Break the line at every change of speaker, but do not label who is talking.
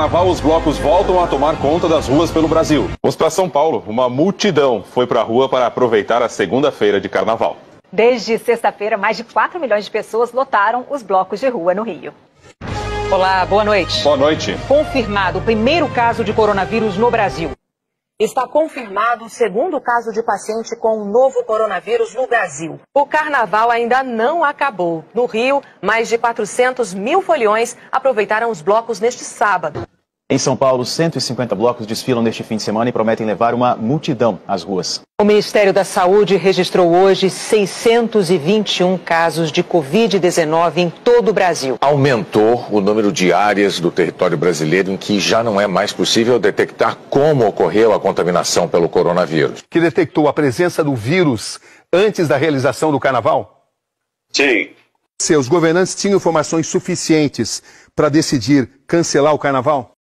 Carnaval, os blocos voltam a tomar conta das ruas pelo Brasil. Vamos para São Paulo. Uma multidão foi para a rua para aproveitar a segunda-feira de carnaval.
Desde sexta-feira, mais de 4 milhões de pessoas lotaram os blocos de rua no Rio.
Olá, boa noite.
Boa noite.
Confirmado o primeiro caso de coronavírus no Brasil.
Está confirmado o segundo caso de paciente com o novo coronavírus no Brasil. O carnaval ainda não acabou. No Rio, mais de 400 mil foliões aproveitaram os blocos neste sábado.
Em São Paulo, 150 blocos desfilam neste fim de semana e prometem levar uma multidão às ruas.
O Ministério da Saúde registrou hoje 621 casos de Covid-19 em todo o Brasil.
Aumentou o número de áreas do território brasileiro em que já não é mais possível detectar como ocorreu a contaminação pelo coronavírus.
Que detectou a presença do vírus antes da realização do carnaval?
Sim.
Seus governantes tinham informações suficientes para decidir cancelar o carnaval?